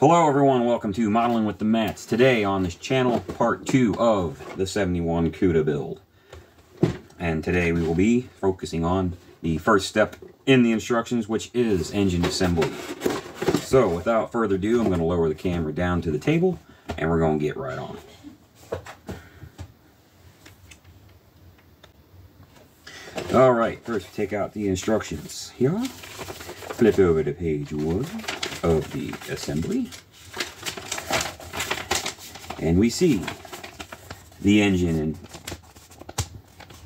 Hello everyone, welcome to Modeling with the Matts. Today on this channel, part two of the 71 CUDA build. And today we will be focusing on the first step in the instructions, which is engine assembly. So without further ado, I'm going to lower the camera down to the table and we're going to get right on. Alright, first take out the instructions here. Flip over to page one of the assembly. And we see the engine and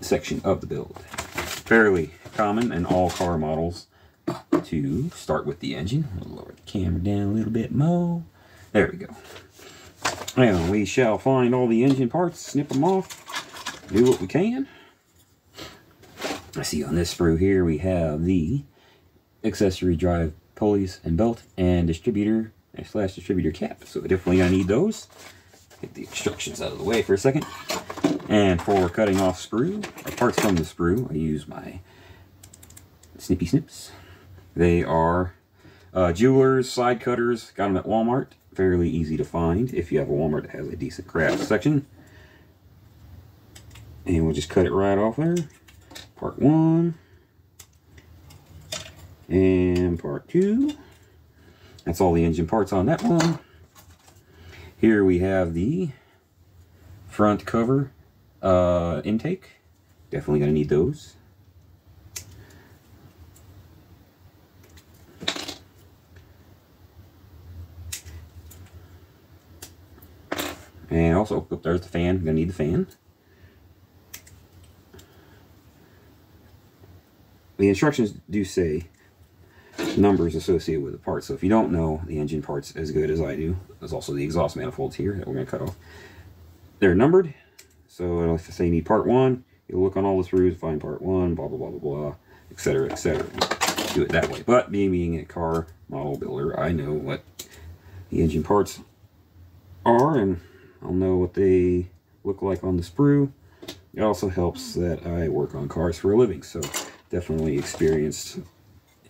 section of the build. Fairly common in all car models to start with the engine. We'll lower the camera down a little bit more. There we go. And we shall find all the engine parts, snip them off, do what we can. I see on this sprue here we have the accessory drive pulleys and belt and distributor slash distributor cap. So definitely gonna need those. Get the instructions out of the way for a second. And for cutting off sprue, parts from the sprue, I use my snippy snips. They are uh, jewelers, side cutters, got them at Walmart. Fairly easy to find if you have a Walmart that has a decent craft section. And we'll just cut it right off there. Part one. And part two. That's all the engine parts on that one. Here we have the front cover uh, intake. Definitely going to need those. And also, oh, there's the fan. Gonna need the fan. The instructions do say numbers associated with the parts. So if you don't know the engine parts as good as I do, there's also the exhaust manifolds here that we're going to cut off. They're numbered. So if I say you need part one, you'll look on all the sprues, find part one, blah, blah, blah, blah, blah, etc., etc. Do it that way. But being, being a car model builder, I know what the engine parts are, and I'll know what they look like on the sprue. It also helps that I work on cars for a living, so definitely experienced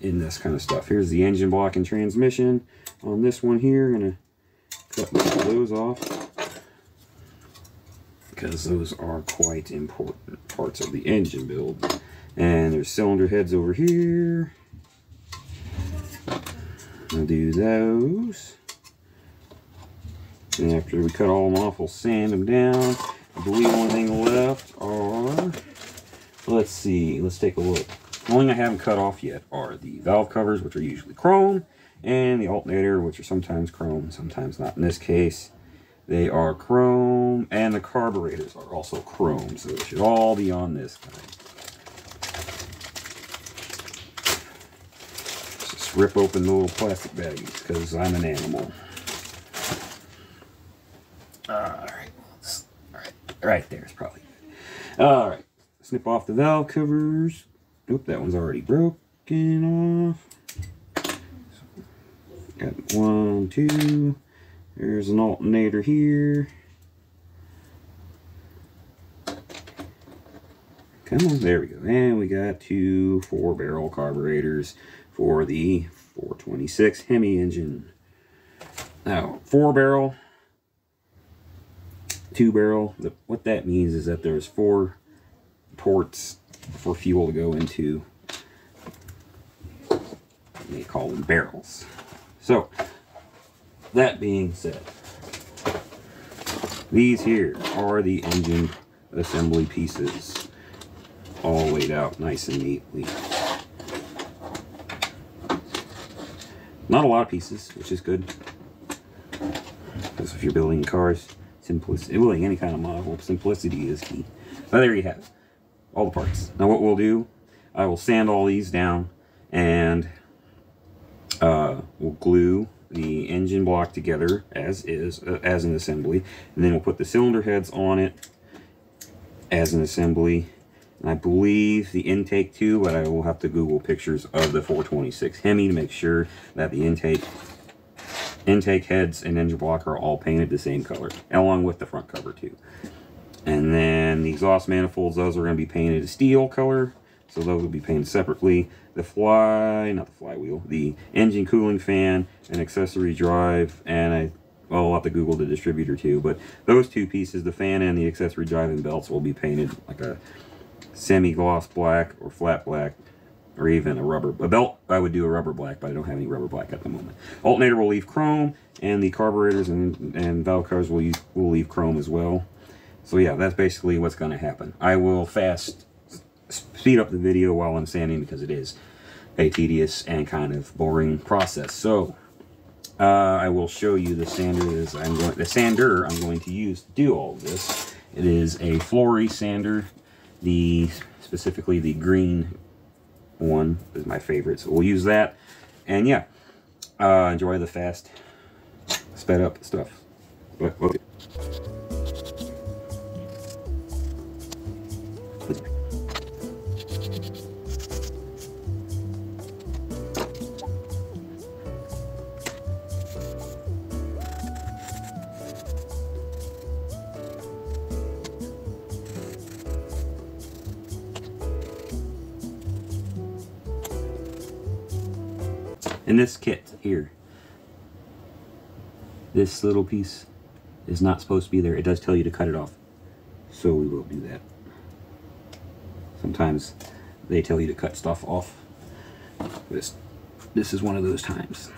in this kind of stuff. Here's the engine block and transmission on this one here. I'm going to cut those off because those are quite important parts of the engine build. And there's cylinder heads over here. I'll do those. And after we cut all them off, we'll sand them down. I believe the only thing left are, let's see, let's take a look. The only thing I haven't cut off yet are the valve covers, which are usually chrome, and the alternator, which are sometimes chrome, sometimes not. In this case, they are chrome, and the carburetors are also chrome, so it should all be on this guy. Just rip open the little plastic baggies, because I'm an animal. Alright, alright, right there is probably good. Alright, snip off the valve covers. Oop, that one's already broken off. Got one, two. There's an alternator here. Come on, there we go. And we got two four barrel carburetors for the 426 Hemi engine. Now, four barrel, two barrel. What that means is that there's four ports for fuel to go into. They call them barrels. So, that being said, these here are the engine assembly pieces all laid out nice and neatly. Not a lot of pieces, which is good. Because if you're building cars, simplicity, building any kind of model, simplicity is key. But there you have it all the parts. Now what we'll do, I will sand all these down and uh, we'll glue the engine block together as is, uh, as an assembly. And then we'll put the cylinder heads on it as an assembly. And I believe the intake too, but I will have to Google pictures of the 426 Hemi to make sure that the intake intake heads and engine block are all painted the same color, along with the front cover too. And then the exhaust manifolds, those are going to be painted a steel color So those will be painted separately. The fly, not the flywheel, the engine cooling fan, an accessory drive, and I, well, I'll have to Google the distributor too, but those two pieces, the fan and the accessory drive and belts will be painted like a semi-gloss black or flat black or even a rubber. A belt, I would do a rubber black, but I don't have any rubber black at the moment. Alternator will leave chrome, and the carburetors and, and valve covers will, use, will leave chrome as well. So yeah, that's basically what's going to happen. I will fast speed up the video while I'm sanding because it is a tedious and kind of boring process. So uh, I will show you the sander is I'm going the sander I'm going to use to do all this. It is a Flory sander, the specifically the green one is my favorite, so we'll use that. And yeah, uh, enjoy the fast, sped up stuff. Okay. In this kit here, this little piece is not supposed to be there. It does tell you to cut it off. So we will do that. Sometimes they tell you to cut stuff off. This, this is one of those times.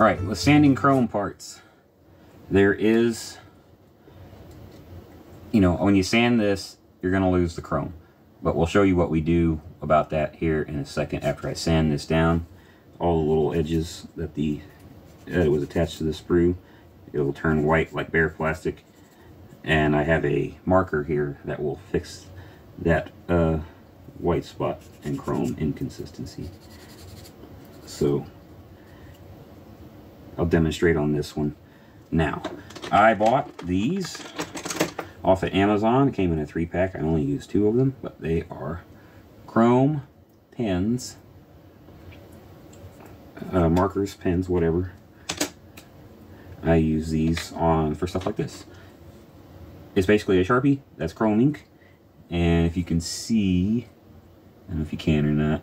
All right, with sanding chrome parts, there is, you know, when you sand this, you're going to lose the chrome. But we'll show you what we do about that here in a second after I sand this down. All the little edges that the that it was attached to the sprue, it'll turn white like bare plastic. And I have a marker here that will fix that uh, white spot and chrome inconsistency. So I'll demonstrate on this one now. I bought these off of Amazon. It came in a three pack. I only used two of them, but they are chrome pens, uh, markers, pens, whatever. I use these on for stuff like this. It's basically a Sharpie. That's chrome ink. And if you can see, I don't know if you can or not,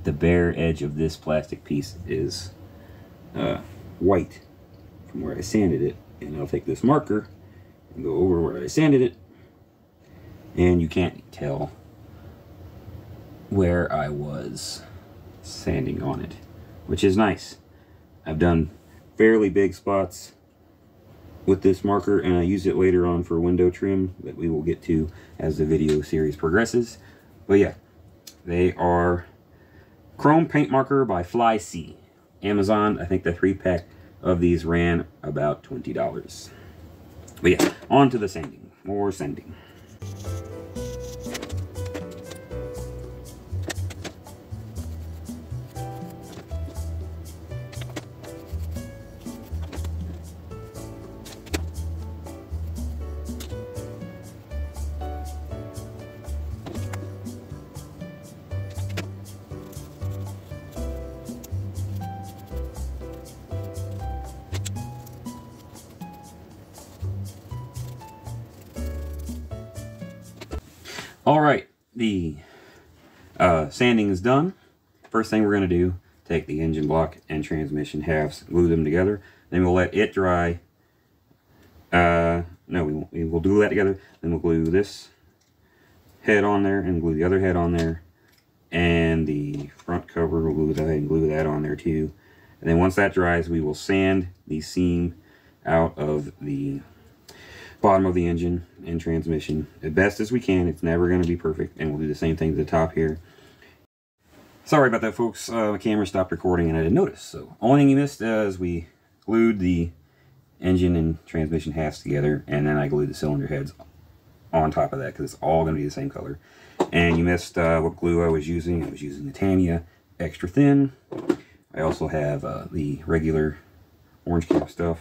the bare edge of this plastic piece is uh, white from where I sanded it. And I'll take this marker and go over where I sanded it. And you can't tell where I was sanding on it, which is nice. I've done fairly big spots with this marker and I use it later on for window trim that we will get to as the video series progresses. But yeah, they are Chrome Paint Marker by Fly-C. Amazon, I think the three pack of these ran about $20. But yeah, on to the sanding. More sanding. All right, the uh, sanding is done. First thing we're going to do, take the engine block and transmission halves, glue them together. Then we'll let it dry. Uh, no, we, we will do that together. Then we'll glue this head on there and glue the other head on there. And the front cover, we'll glue that and glue that on there too. And then once that dries, we will sand the seam out of the bottom of the engine and transmission as best as we can. It's never going to be perfect, and we'll do the same thing to the top here. Sorry about that, folks. Uh, the camera stopped recording and I didn't notice. So, only thing you missed uh, is we glued the engine and transmission halves together, and then I glued the cylinder heads on top of that because it's all going to be the same color. And you missed uh, what glue I was using. I was using the Tamiya Extra Thin. I also have uh, the regular orange cap stuff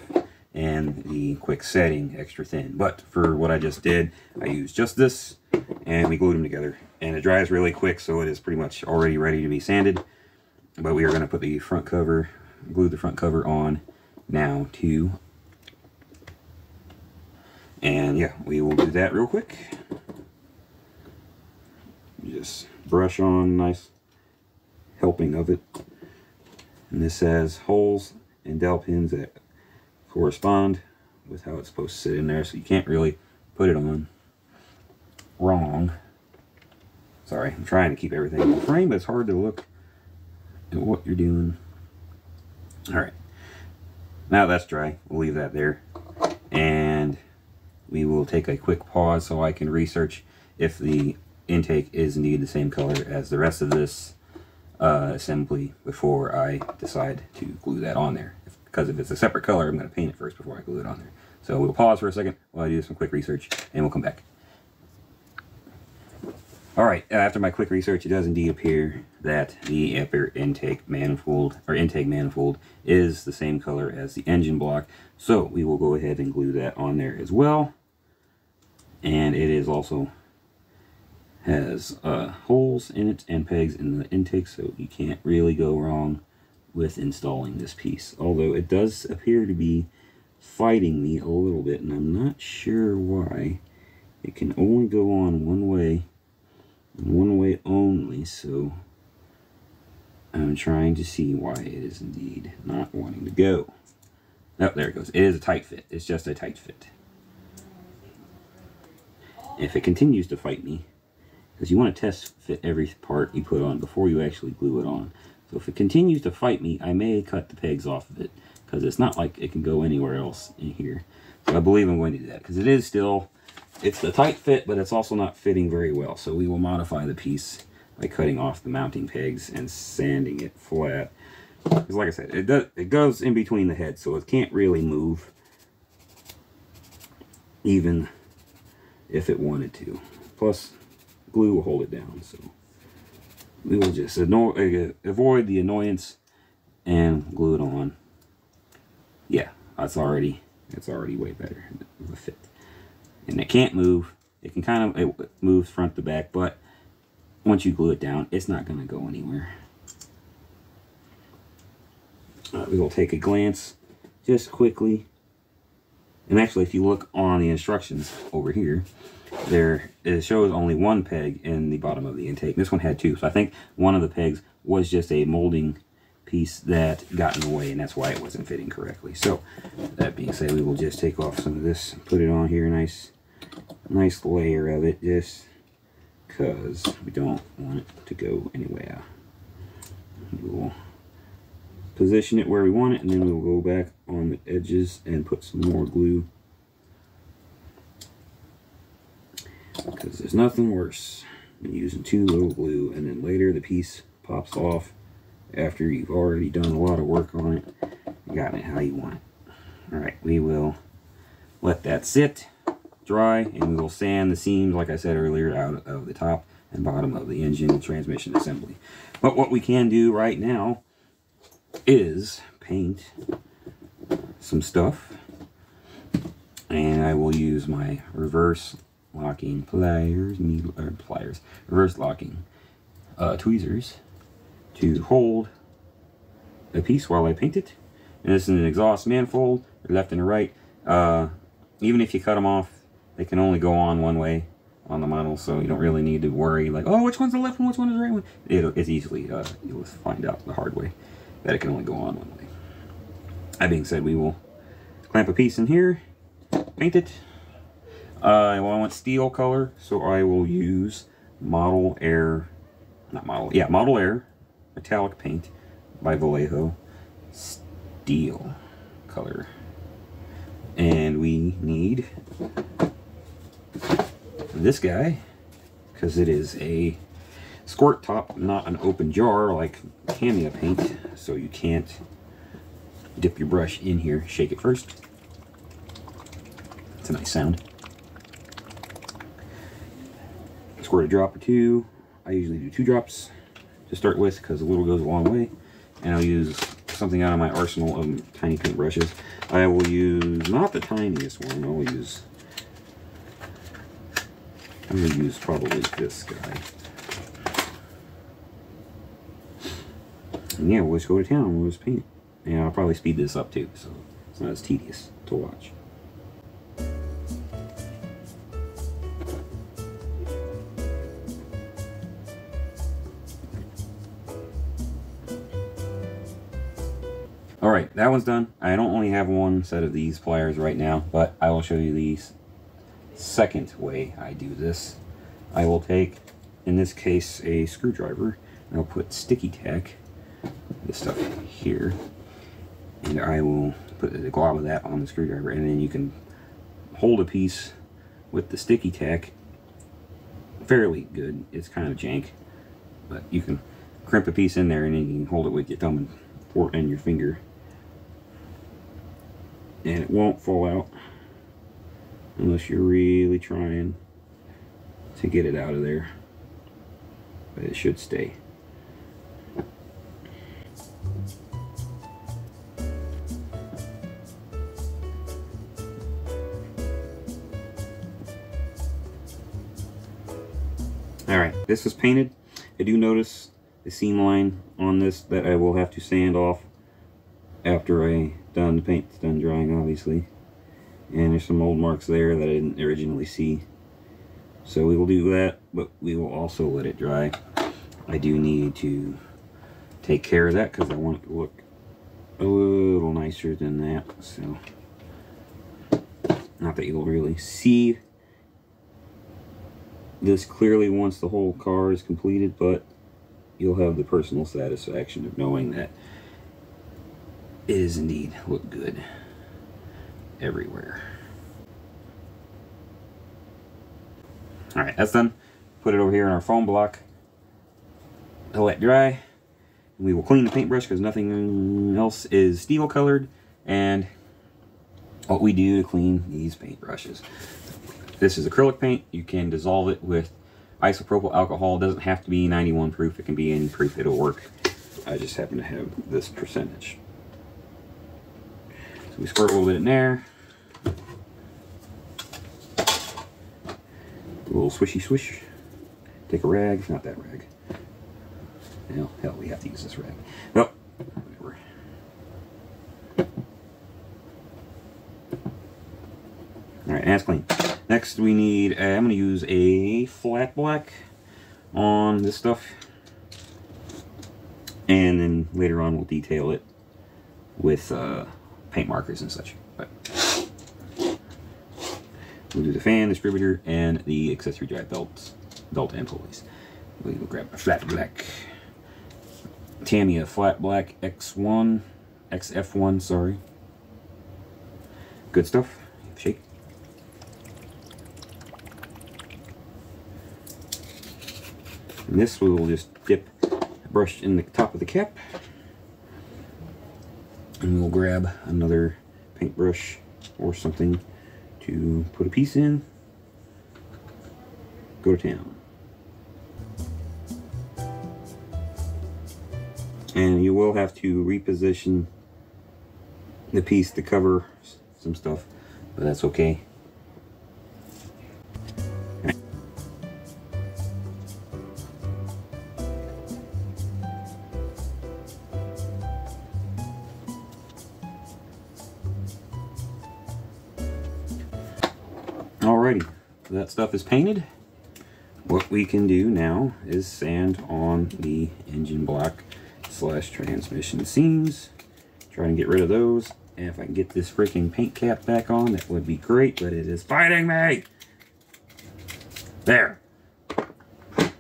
and the quick setting extra thin. But for what I just did, I used just this and we glued them together. And it dries really quick, so it is pretty much already ready to be sanded. But we are going to put the front cover, glue the front cover on now too. And yeah, we will do that real quick. Just brush on nice helping of it. And this has holes and dowel pins that correspond with how it's supposed to sit in there, so you can't really put it on wrong. Sorry, I'm trying to keep everything in the frame, but it's hard to look at what you're doing. All right, now that's dry, we'll leave that there. And we will take a quick pause so I can research if the intake is indeed the same color as the rest of this uh, assembly before I decide to glue that on there. Because if it's a separate color, I'm going to paint it first before I glue it on there. So we'll pause for a second while I do some quick research, and we'll come back. All right, uh, after my quick research, it does indeed appear that the upper intake manifold, or intake manifold, is the same color as the engine block. So we will go ahead and glue that on there as well. And it is also has uh, holes in it and pegs in the intake so you can't really go wrong with installing this piece. Although it does appear to be fighting me a little bit and I'm not sure why. It can only go on one way one way only so I'm trying to see why it is indeed not wanting to go. Oh there it goes. It is a tight fit. It's just a tight fit. If it continues to fight me because you want to test fit every part you put on before you actually glue it on. So if it continues to fight me, I may cut the pegs off of it because it's not like it can go anywhere else in here. So I believe I'm going to do that because it is still, it's a tight fit, but it's also not fitting very well. So we will modify the piece by cutting off the mounting pegs and sanding it flat. Because like I said, it, does, it goes in between the heads, so it can't really move even if it wanted to. Plus, glue will hold it down. So we will just uh, avoid the annoyance and glue it on. Yeah, that's already it's already way better of a fit. And it can't move. It can kind of it moves front to back, but once you glue it down, it's not going to go anywhere. We will take a glance just quickly. And actually, if you look on the instructions over here, there it shows only one peg in the bottom of the intake. This one had two, so I think one of the pegs was just a molding piece that got in the way, and that's why it wasn't fitting correctly. So, that being said, we will just take off some of this, put it on here, nice, nice layer of it, just because we don't want it to go anywhere. We will position it where we want it, and then we'll go back on the edges and put some more glue because there's nothing worse than using too little glue and then later the piece pops off after you've already done a lot of work on it and gotten it how you want it. Alright, we will let that sit, dry, and we will sand the seams, like I said earlier, out of the top and bottom of the engine transmission assembly. But what we can do right now is paint some stuff. And I will use my reverse locking pliers, needle, or pliers, reverse locking uh, tweezers to hold a piece while I paint it. And this is an exhaust manifold, left and right. Uh, even if you cut them off, they can only go on one way on the model, so you don't really need to worry like, oh, which one's the left one, which one is the right one? It, it's easily, uh, you'll find out the hard way that it can only go on one way. That being said, we will clamp a piece in here, paint it, uh, well, I want steel color, so I will use Model Air, not Model, yeah, Model Air metallic paint by Vallejo steel color. And we need this guy, because it is a squirt top, not an open jar like Tamiya paint, so you can't dip your brush in here. Shake it first. It's a nice sound. Squirt a drop or two. I usually do two drops to start with because a little goes a long way. And I'll use something out of my arsenal of tiny paint brushes. I will use not the tiniest one. I'll use. I'm gonna use probably this guy. And yeah, we'll just go to town. We'll just paint. And I'll probably speed this up too, so it's not as tedious to watch. That one's done. I don't only have one set of these pliers right now, but I will show you the second way I do this. I will take, in this case, a screwdriver, and I'll put sticky tack, this stuff here, and I will put the glob of that on the screwdriver, and then you can hold a piece with the sticky tack fairly good. It's kind of jank, but you can crimp a piece in there and then you can hold it with your thumb and it in your finger and it won't fall out unless you're really trying to get it out of there but it should stay Alright, this was painted. I do notice the seam line on this that I will have to sand off after I done the paint's done drying obviously. And there's some old marks there that I didn't originally see. So we will do that but we will also let it dry. I do need to take care of that because I want it to look a little nicer than that so. Not that you'll really see this clearly once the whole car is completed but you'll have the personal satisfaction of knowing that it is indeed look good everywhere. All right, that's done. Put it over here in our foam block to let dry. We will clean the paintbrush because nothing else is steel colored. And what we do to clean these paintbrushes. This is acrylic paint. You can dissolve it with isopropyl alcohol. It doesn't have to be 91 proof. It can be any proof. It'll work. I just happen to have this percentage. So we squirt a little bit in there. A little swishy swish. Take a rag, it's not that rag. Hell, hell, we have to use this rag. Well, whatever. All right, that's clean. Next, we need, uh, I'm to use a flat black on this stuff. And then later on, we'll detail it with uh, paint markers and such. But we'll do the fan, distributor, and the accessory drive belts, belt and pulleys. We will grab a flat black Tamiya flat black X1, XF1, sorry. Good stuff. Shake. And this we will just dip brush in the top of the cap and we'll grab another paintbrush or something to put a piece in. Go to town. And you will have to reposition the piece to cover some stuff but that's okay that stuff is painted. What we can do now is sand on the engine block slash transmission seams. Try and get rid of those. And if I can get this freaking paint cap back on, that would be great, but it is fighting me! There.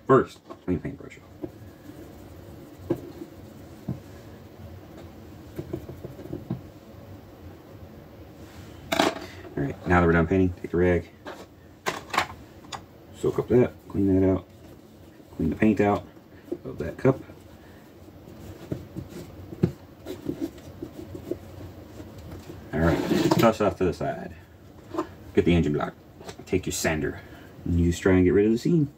First, clean paintbrush off. Alright, now that we're done painting, take the rag, soak up that, clean that out, clean the paint out of that cup. Alright, toss off to the side. Get the engine block. Take your sander and you try and get rid of the seam.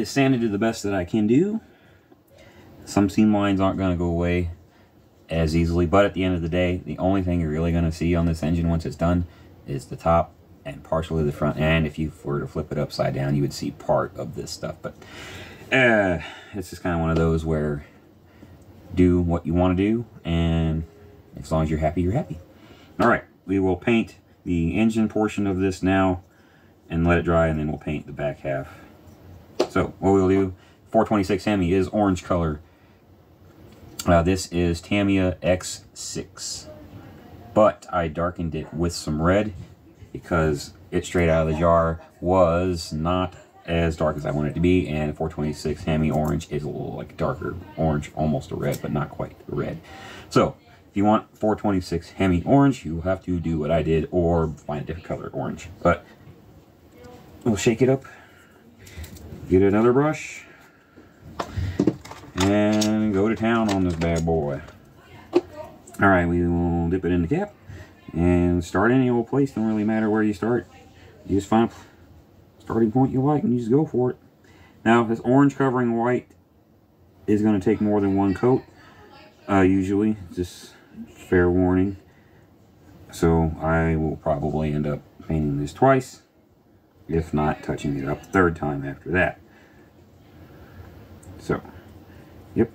Is sanded to the best that I can do. Some seam lines aren't going to go away as easily, but at the end of the day, the only thing you're really going to see on this engine once it's done is the top and partially the front And If you were to flip it upside down, you would see part of this stuff, but uh, it's just kind of one of those where do what you want to do, and as long as you're happy, you're happy. All right, we will paint the engine portion of this now and let it dry, and then we'll paint the back half. So what we'll do, 426 Hemi is orange color. Uh, this is Tamiya X6. But I darkened it with some red because it straight out of the jar was not as dark as I want it to be, and 426 Hemi Orange is a little like darker orange, almost a red, but not quite red. So, if you want 426 Hemi Orange, you have to do what I did, or find a different color orange. But, we'll shake it up, get another brush, and go to town on this bad boy. Alright, we will dip it in the cap, and start any old place, don't really matter where you start. You just find a starting point you like and you just go for it. Now, this orange covering white is going to take more than one coat, uh, usually. Just fair warning. So I will probably end up painting this twice, if not touching it up third time after that. So, yep.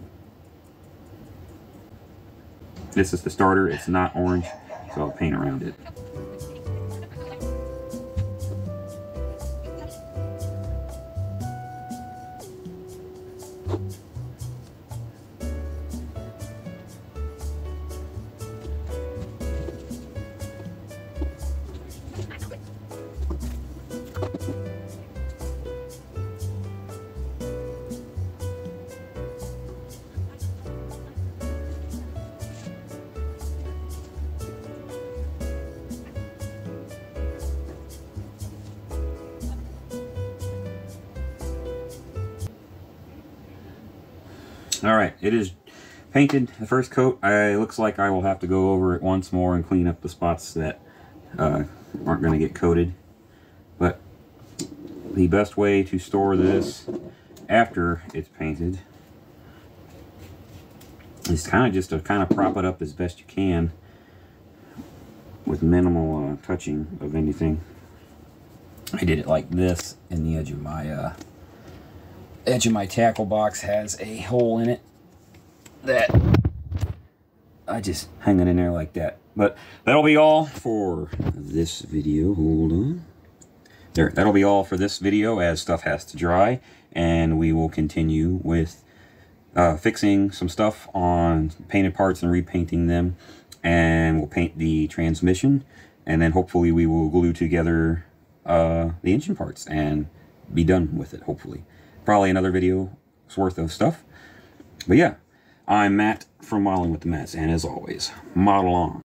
This is the starter. It's not orange, so I'll paint around it. All right, it is painted the first coat. I, it looks like I will have to go over it once more and clean up the spots that uh, aren't going to get coated. But the best way to store this after it's painted is kind of just to kind of prop it up as best you can with minimal uh, touching of anything. I did it like this in the edge of my uh, edge of my tackle box has a hole in it that I just hang it in there like that. But that'll be all for this video. Hold on. There, that'll be all for this video as stuff has to dry. And we will continue with uh, fixing some stuff on painted parts and repainting them. And we'll paint the transmission. And then hopefully we will glue together uh, the engine parts and be done with it, hopefully probably another video worth of stuff. But yeah, I'm Matt from Modeling with the Matts, and as always, model on.